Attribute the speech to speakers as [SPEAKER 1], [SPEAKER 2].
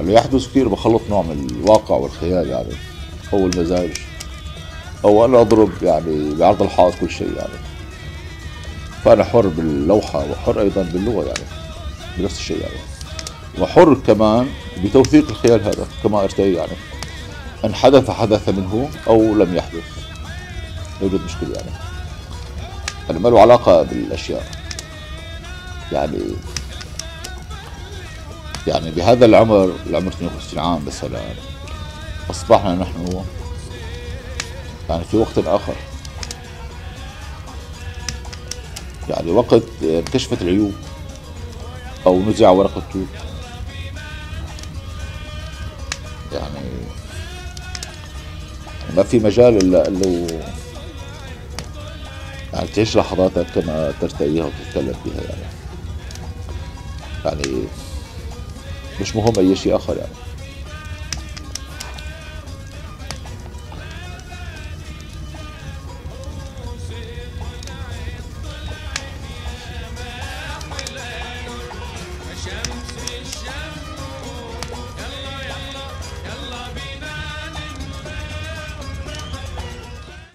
[SPEAKER 1] اللي يحدث كثير بخلط نوع من الواقع والخيال يعني أو المزاج. أو أنا أضرب يعني بعرض الحائط كل شيء يعني. فأنا حر باللوحة وحر أيضا باللغة يعني. بنفس الشيء يعني. وحر كمان بتوثيق الخيال هذا كما ارتئي يعني. إن حدث حدث منه أو لم يحدث. لا يوجد مشكلة يعني. أنا ما له علاقة بالأشياء. يعني يعني بهذا العمر العمر 52 عام مثلا أصبحنا نحن يعني في وقت آخر. يعني وقت انكشفت العيوب أو نزع ورق التوت. يعني ما في مجال إلا لو يعني تعيش لحظاتك كما ترتئيها وتتكلم فيها يعني. يعني مش مهم أي شيء آخر يعني.